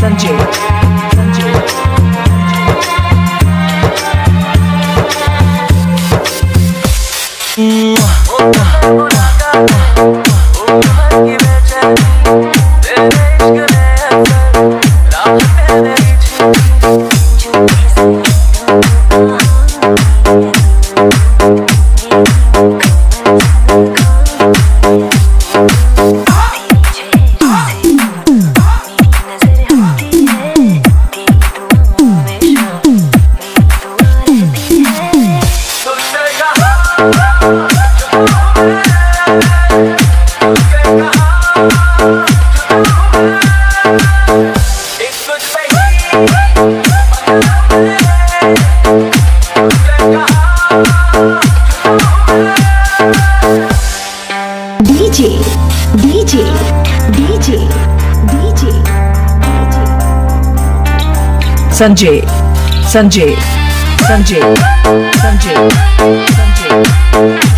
Sanjay Sanjay Sanjay Sanjay Sanjay Sanjay Sanjay